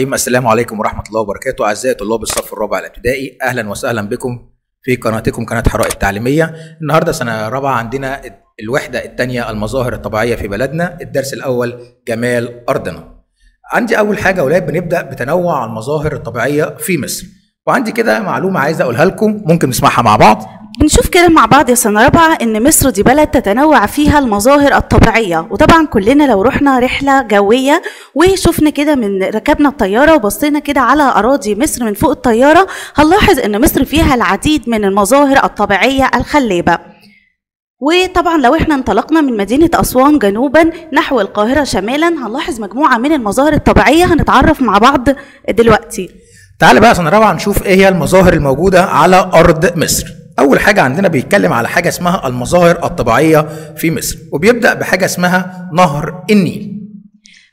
الرحيم. السلام عليكم ورحمة الله وبركاته. أعزائي طلاب الصف الرابع الابتدائي أهلا وسهلا بكم في قناتكم قناة حراء التعليمية. النهاردة سنة رابعة عندنا الوحدة الثانية المظاهر الطبيعية في بلدنا الدرس الأول جمال أرضنا عندي أول حاجة أولاد بنبدأ بتنوع المظاهر الطبيعية في مصر. وعندي كده معلومة عايز أقولها لكم ممكن نسمعها مع بعض. بنشوف كده مع بعض يا سنة رابعة إن مصر دي بلد تتنوع فيها المظاهر الطبيعية. وطبعا كلنا لو رحنا رحلة جوية وشفنا كده من ركبنا الطيارة وبصينا كده على أراضي مصر من فوق الطيارة هنلاحظ إن مصر فيها العديد من المظاهر الطبيعية الخلابة. وطبعا لو إحنا انطلقنا من مدينة أسوان جنوبا نحو القاهرة شمالا هنلاحظ مجموعة من المظاهر الطبيعية. هنتعرف مع بعض دلوقتي. تعال بقى سنة رابعة نشوف إيه هي المظاهر الموجودة على أرض مصر. أول حاجة عندنا بيتكلم على حاجة اسمها المظاهر الطبيعية في مصر وبيبدأ بحاجة اسمها نهر النيل.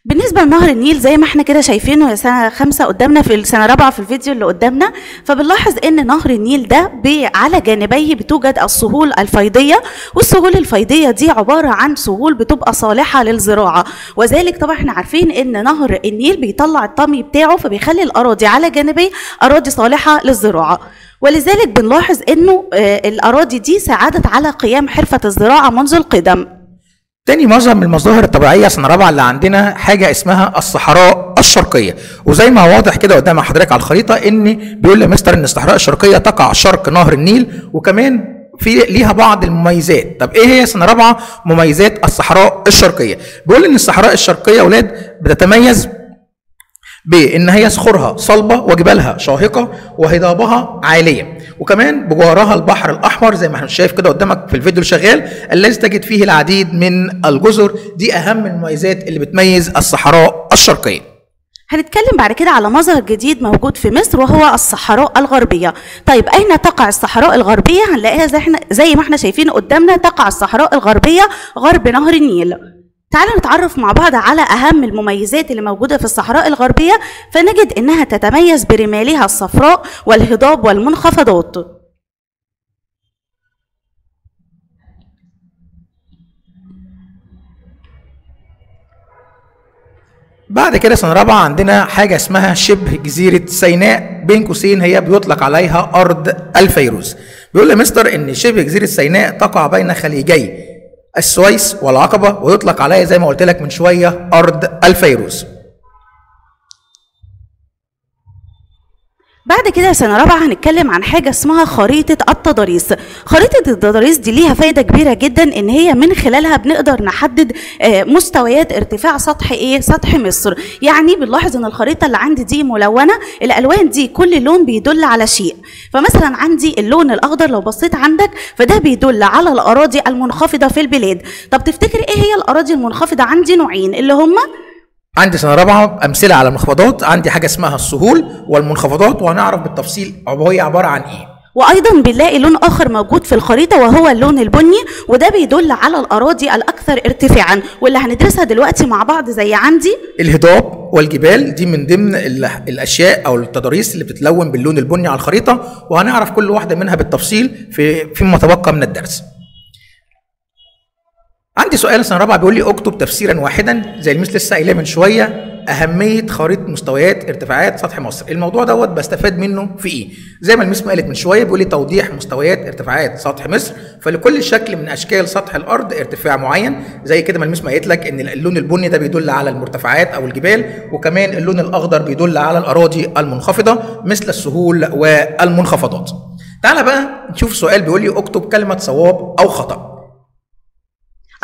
بالنسبة لنهر النيل زي ما إحنا كده شايفينه يا سنة خمسة قدامنا في السنة رابعة في الفيديو اللي قدامنا فبنلاحظ إن نهر النيل ده على جانبيه بتوجد السهول الفيضية والسهول الفيضية دي عبارة عن سهول بتبقى صالحة للزراعة. وذلك طبعا إحنا عارفين إن نهر النيل بيطلع الطمي بتاعه فبيخلي الأراضي على جانبيه أراضي صالحة للزراعة. ولذلك بنلاحظ إنه آه، الأراضي دي ساعدت على قيام حرفة الزراعة منذ القدم. تاني مظهر من المظاهر الطبيعية سنة رابعة اللي عندنا حاجة اسمها الصحراء الشرقية. وزي ما واضح كده قدام حضرتك على الخريطة إن بيقول لمستر إن الصحراء الشرقية تقع شرق نهر النيل وكمان في ليها بعض المميزات. طب إيه هي سنة رابعة؟ مميزات الصحراء الشرقية. بيقول إن الصحراء الشرقية أولاد بتتميز بان هي صخورها صلبة وجبالها شاهقة وهضابها عالية. وكمان بجوارها البحر الأحمر زي ما إحنا شايف كده قدامك في الفيديو اللي شغال الذي تجد فيه العديد من الجزر. دي أهم المميزات اللي بتميز الصحراء الشرقية. هنتكلم بعد كده على مظهر جديد موجود في مصر وهو الصحراء الغربية. طيب أين تقع الصحراء الغربية؟ هنلاقيها زي, زي ما إحنا شايفين قدامنا تقع الصحراء الغربية غرب نهر النيل. تعالوا نتعرف مع بعض على أهم المميزات اللي موجودة في الصحراء الغربية فنجد إنها تتميز برمالها الصفراء والهضاب والمنخفضات. بعد كده سنة رابعة عندنا حاجة اسمها شبه جزيرة سيناء بين قوسين هي بيطلق عليها أرض الفيروز. بيقول لمستر إن شبه جزيرة سيناء تقع بين خليجي السويس والعقبة ويطلق عليها زي ما قلت لك من شوية أرض الفيروز. بعد كده سنة رابعة هنتكلم عن حاجة اسمها خريطة التضاريس. خريطة التضاريس دي ليها فايدة كبيرة جدا إن هي من خلالها بنقدر نحدد آه، مستويات ارتفاع سطح إيه سطح مصر. يعني بنلاحظ إن الخريطة اللي عندي دي ملونة الألوان دي كل لون بيدل على شيء. فمثلا عندي اللون الأخضر لو بصيت عندك فده بيدل على الأراضي المنخفضة في البلاد. طب تفتكر إيه هي الأراضي المنخفضة؟ عندي نوعين اللي هما عندي سنة رابعة أمثلة على المنخفضات. عندي حاجة اسمها السهول والمنخفضات وهنعرف بالتفصيل هي عبارة عن إيه. وأيضا بنلاقي لون آخر موجود في الخريطة وهو اللون البني وده بيدل على الأراضي الأكثر ارتفاعا. واللي هندرسها دلوقتي مع بعض زي عندي الهضاب والجبال دي من ضمن ال- الأشياء أو التضاريس اللي بتتلون باللون البني على الخريطة وهنعرف كل واحدة منها بالتفصيل في فيما تبقى من الدرس. عندي سؤال سنة رابعة بيقول لي اكتب تفسيرا واحدا زي المثل لسه قايلاه من شوية أهمية خريطة مستويات ارتفاعات سطح مصر. الموضوع دوت بستفاد منه في إيه؟ زي ما المثل قالت من شوية بيقول لي توضيح مستويات ارتفاعات سطح مصر فلكل شكل من أشكال سطح الأرض ارتفاع معين زي كده ما المثل قالت لك إن اللون البني ده بيدل على المرتفعات أو الجبال وكمان اللون الأخضر بيدل على الأراضي المنخفضة مثل السهول والمنخفضات. تعال بقى نشوف سؤال بيقول لي اكتب كلمة صواب أو خطأ.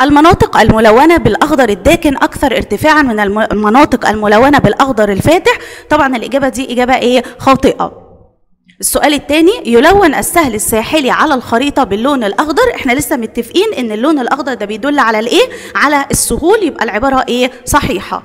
المناطق الملونة بالأخضر الداكن أكثر ارتفاعا من الم- المناطق الملونة بالأخضر الفاتح. طبعا الإجابة دي إجابة إيه؟ خاطئة. السؤال الثاني يلون السهل الساحلي على الخريطة باللون الأخضر. إحنا لسه متفقين إن اللون الأخضر ده بيدل على الإيه؟ على السهول. يبقى العبارة إيه؟ صحيحة.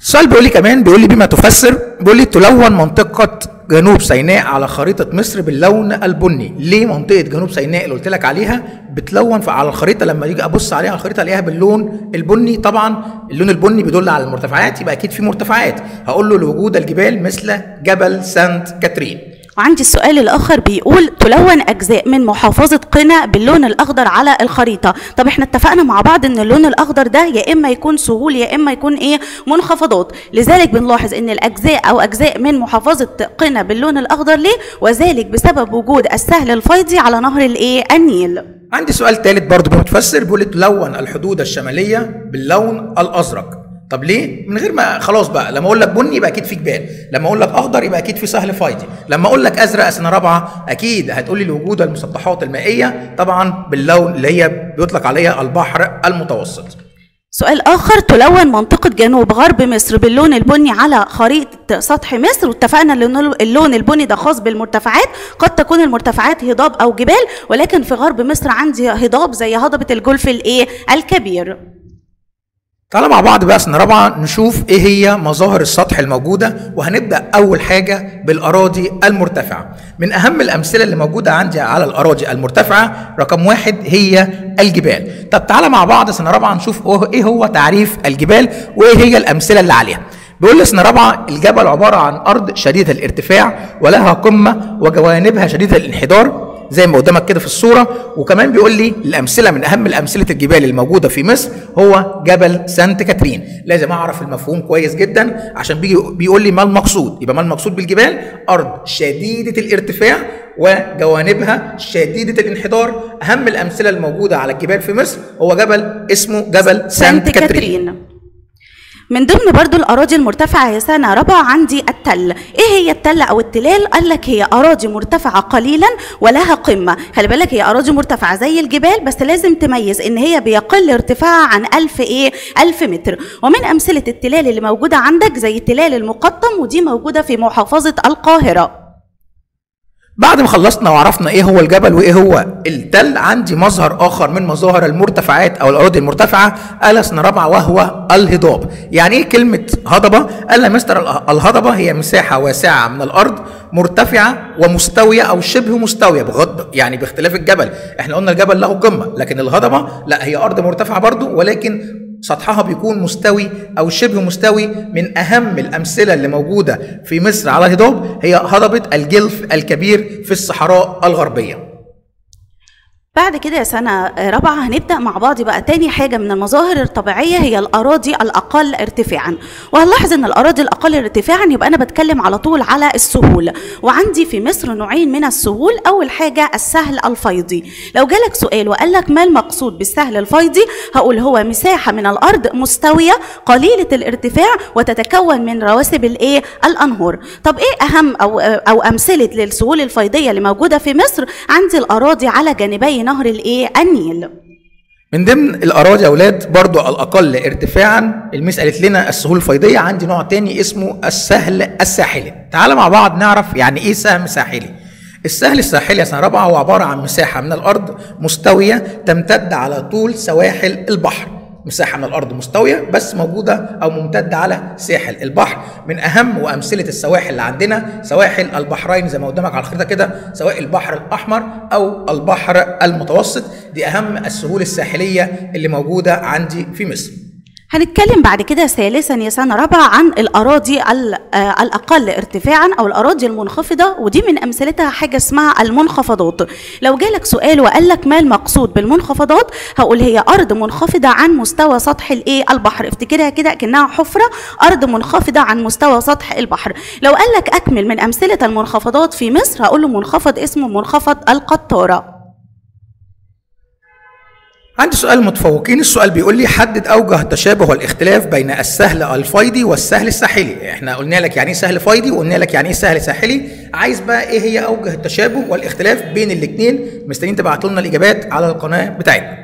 السؤال بيقول لي كمان بيقول لي بما تفسر بيقول لي تلون منطقة جنوب سيناء على خريطة مصر باللون البني. ليه منطقة جنوب سيناء اللي قلت لك عليها بتلون على الخريطة؟ لما يجي أبص عليها على الخريطة ألاقيها باللون البني. طبعا اللون البني بيدل على المرتفعات يبقى أكيد في مرتفعات. هقول له لوجود الجبال مثل جبل سانت كاترين. وعندي السؤال الآخر بيقول تلون أجزاء من محافظة قنا باللون الأخضر على الخريطة. طب إحنا اتفقنا مع بعض إن اللون الأخضر ده يا إما يكون سهول يا إما يكون إيه؟ منخفضات. لذلك بنلاحظ إن الأجزاء أو أجزاء من محافظة قنا باللون الأخضر ليه؟ وذلك بسبب وجود السهل الفيضي على نهر الإيه؟ النيل. عندي سؤال ثالث برضه بمتفسر بيقول تلون الحدود الشمالية باللون الأزرق. طب ليه؟ من غير ما خلاص بقى لما أقول لك بني يبقى أكيد في جبال، لما أقول لك أخضر يبقى أكيد في سهل فايضي، لما أقول لك أزرق سنه رابعة أكيد هتقول لي لوجود المسطحات المائية طبعا باللون اللي هي بيطلق عليها البحر المتوسط. سؤال آخر تلون منطقة جنوب غرب مصر باللون البني على خريطة سطح مصر واتفقنا إن اللون البني ده خاص بالمرتفعات قد تكون المرتفعات هضاب أو جبال ولكن في غرب مصر عندي هضاب زي هضبة الجولف الإيه الكبير تعالى مع بعض بقى سنة رابعة نشوف إيه هي مظاهر السطح الموجودة وهنبدأ أول حاجة بالأراضي المرتفعة. من أهم الأمثلة اللي موجودة عندي على الأراضي المرتفعة رقم واحد هي الجبال. طب تعالى مع بعض سنة رابعة نشوف إيه هو تعريف الجبال وايه هي الأمثلة اللي عليها. بيقول لي سنة رابعة الجبل عبارة عن أرض شديدة الارتفاع ولها قمة وجوانبها شديدة الانحدار زي ما قدامك كده في الصورة. وكمان بيقول لي الأمثلة من أهم الأمثلة الجبال الموجودة في مصر هو جبل سانت كاترين. لازم أعرف المفهوم كويس جدا عشان بيجي بيقول لي ما المقصود. يبقى ما المقصود بالجبال أرض شديدة الارتفاع وجوانبها شديدة الانحدار. أهم الأمثلة الموجودة على الجبال في مصر هو جبل اسمه جبل سانت كاترين. من ضمن برضو الأراضي المرتفعة يا سنة رابعة عندي التل. إيه هي التل أو التلال؟ قال لك هي أراضي مرتفعة قليلا ولها قمة. خلي بالك هي أراضي مرتفعة زي الجبال بس لازم تميز إن هي بيقل ارتفاعها عن ألف إيه؟ ألف متر. ومن أمثلة التلال اللي موجودة عندك زي التلال المقطم ودي موجودة في محافظة القاهرة. بعد ما خلصنا وعرفنا إيه هو الجبل وإيه هو التل عندي مظهر آخر من مظاهر المرتفعات أو الاراضي المرتفعة ألا سنه رابعه وهو الهضاب. يعني إيه كلمة هضبة؟ قال لي مستر الهضبة هي مساحة واسعة من الأرض مرتفعة ومستوية أو شبه مستوية بغض يعني باختلاف الجبل. إحنا قلنا الجبل له قمة لكن الهضبة لا هي أرض مرتفعة برضو ولكن سطحها بيكون مستوي أو شبه مستوي من أهم الأمثلة اللي موجودة في مصر. على الهضاب هي هضبة الجلف الكبير في الصحراء الغربية. بعد كده يا سنة رابعة هنبدأ مع بعض بقى تاني حاجة من المظاهر الطبيعية هي الأراضي الأقل ارتفاعا. وهنلاحظ إن الأراضي الأقل ارتفاعا يبقى أنا بتكلم على طول على السهول. وعندي في مصر نوعين من السهول أول حاجة السهل الفيضي. لو جالك سؤال وقال لك ما المقصود بالسهل الفيضي هقول هو مساحة من الأرض مستوية قليلة الارتفاع وتتكون من رواسب الإيه؟ الأنهار. طب إيه أهم أو أو أمثلة للسهول الفيضية اللي موجودة في مصر؟ عندي الأراضي على جانبي نهر الايه؟ النيل. من ضمن الأراضي يا أولاد برضو الأقل ارتفاعا الميس قالت لنا السهول الفيضية عندي نوع تاني اسمه السهل الساحلي. تعال مع بعض نعرف يعني إيه سهم ساحلي. السهل الساحلي سنة رابعة هو عبارة عن مساحة من الأرض مستوية تمتد على طول سواحل البحر. مساحة من الأرض مستوية بس موجودة أو ممتدة على ساحل البحر. من أهم وأمثلة السواحل اللي عندنا سواحل البحرين زي ما قدامك على الخريطة كده سواء البحر الأحمر أو البحر المتوسط. دي أهم السهول الساحلية اللي موجودة عندي في مصر. هنتكلم بعد كده ثالثا يا سنة رابعة عن الأراضي الأقل ارتفاعا أو الأراضي المنخفضة ودي من أمثلتها حاجة اسمها المنخفضات. لو جالك سؤال وقال لك ما المقصود بالمنخفضات هقول هي أرض منخفضة عن مستوى سطح الإيه؟ البحر. افتكرها كده كأنها حفرة أرض منخفضة عن مستوى سطح البحر. لو قال لك أكمل من أمثلة المنخفضات في مصر هقول له منخفض اسمه منخفض القطارة. عندي سؤال متفوقين السؤال بيقول لي حدد أوجه التشابه والاختلاف بين السهل الفيضي والسهل الساحلي؟ إحنا قلنا لك يعني إيه سهل فيضي وقلنا لك يعني إيه سهل ساحلي. عايز بقى إيه هي أوجه التشابه والاختلاف بين الاثنين مستنيين تبعتوا لنا الإجابات على القناة بتاعتنا.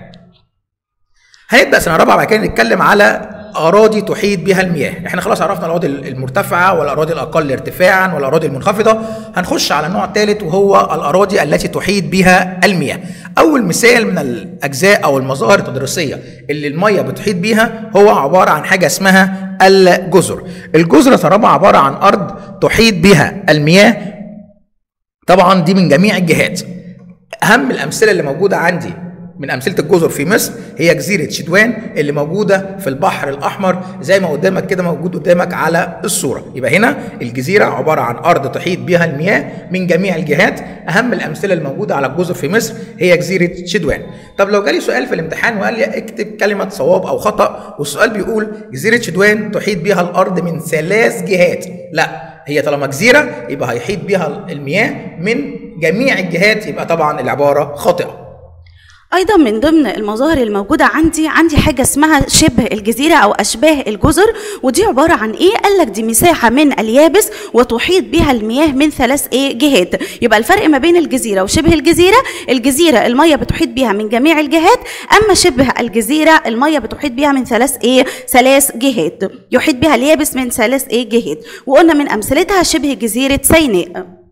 هنبدأ سنه رابعه بعد كده نتكلم على أراضي تحيط بها المياه. إحنا خلاص عرفنا الأراضي المرتفعة والاراضي الأقل ارتفاعا والاراضي المنخفضة. هنخش على النوع الثالث وهو الأراضي التي تحيط بها المياه. أول مثال من الأجزاء أو المظاهر التدريسية اللي الميه بتحيط بيها هو عبارة عن حاجة اسمها الجزر. الجزر ترى عبارة عن أرض تحيط بها المياه. طبعا دي من جميع الجهات. أهم الأمثلة اللي موجودة عندي من أمثلة الجزر في مصر هي جزيرة شدوان اللي موجودة في البحر الأحمر زي ما قدامك كده موجود قدامك على الصورة. يبقى هنا الجزيرة عبارة عن أرض تحيط بها المياه من جميع الجهات. أهم الأمثلة الموجودة على الجزر في مصر هي جزيرة شدوان. طب لو جالي سؤال في الامتحان وقال لي اكتب كلمة صواب أو خطأ والسؤال بيقول جزيرة شدوان تحيط بها الأرض من ثلاث جهات. لا هي طالما جزيرة يبقى هيحيط بها المياه من جميع الجهات يبقى طبعا العبارة خاطئة. أيضا من ضمن المظاهر الموجودة عندي عندي حاجة اسمها شبه الجزيرة أو أشباه الجزر ودي عبارة عن إيه؟ قال لك دي مساحة من اليابس وتحيط بها المياه من ثلاث إيه؟ جهات. يبقى الفرق ما بين الجزيرة وشبه الجزيرة الجزيرة الميه بتحيط بها من جميع الجهات أما شبه الجزيرة الميه بتحيط بها من ثلاث إيه؟ ثلاث جهات. يحيط بها اليابس من ثلاث إيه؟ جهات. وقلنا من أمثلتها شبه جزيرة سيناء.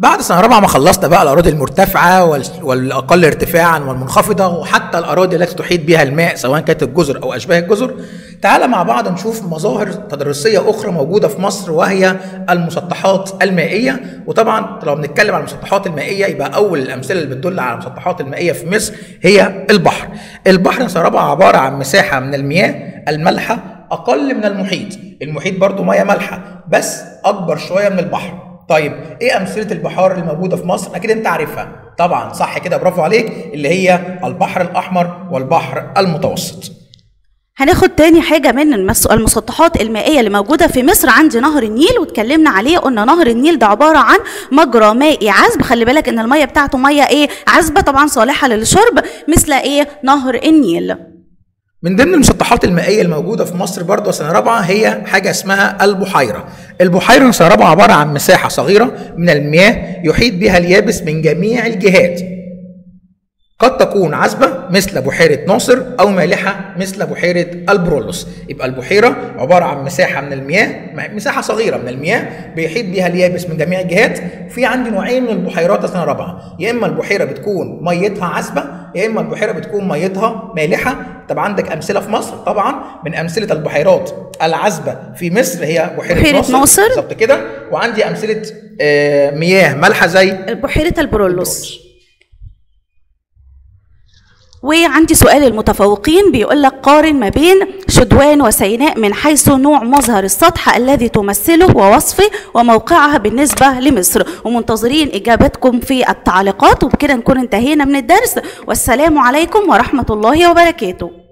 بعد سنة رابعة ما خلصنا بقى الأراضي المرتفعة وال- والأقل ارتفاعا والمنخفضة وحتى الأراضي التي تحيط بها الماء سواء كانت الجزر أو أشباه الجزر. تعال مع بعض نشوف مظاهر تدريسية أخرى موجودة في مصر وهي المسطحات المائية. وطبعا لو بنتكلم عن المسطحات المائية يبقى أول الأمثلة اللي بتدل على المسطحات المائية في مصر هي البحر. البحر سنة رابعة عبارة عن مساحة من المياه المالحه أقل من المحيط. المحيط برضو ميه مالحه بس أكبر شوية من البحر. طيب إيه أمثلة البحار اللي موجوده في مصر؟ أكيد أنت عارفها. طبعا صح كده برافو عليك اللي هي البحر الأحمر والبحر المتوسط. هناخد تاني حاجة من المس- المسطحات المائية اللي موجودة في مصر عندي نهر النيل واتكلمنا عليه قلنا نهر النيل ده عبارة عن مجرى مائي عذب. خلي بالك إن المية بتاعته مية إيه؟ عذبة طبعا صالحة للشرب مثل إيه؟ نهر النيل. من ضمن المسطحات المائية الموجودة في مصر برضه سنة رابعة هي حاجة اسمها البحيرة. البحيرة سنة رابعة عبارة عن مساحة صغيرة من المياه يحيط بها اليابس من جميع الجهات. قد تكون عذبة مثل بحيرة ناصر أو مالحة مثل بحيرة البرولوس. يبقى البحيرة عبارة عن مساحة من المياه مساحة صغيرة من المياه بيحيط بها اليابس من جميع الجهات. في عندي نوعين من البحيرات سنة رابعة يا إما البحيرة بتكون ميتها عذبة يا إما البحيرة بتكون ميتها مالحة. طب عندك أمثلة في مصر؟ طبعا من أمثلة البحيرات العذبة في مصر هي بحيرة, بحيرة ناصر, ناصر. بالظبط كده. وعندي أمثلة آه، مياه مالحة زي بحيرة البرولوس. وعندي سؤال المتفوقين بيقول لك قارن ما بين شدوان وسيناء من حيث نوع مظهر السطح الذي تمثله ووصفه وموقعها بالنسبة لمصر. ومنتظرين إجابتكم في التعليقات. وبكده نكون انتهينا من الدرس. والسلام عليكم ورحمة الله وبركاته.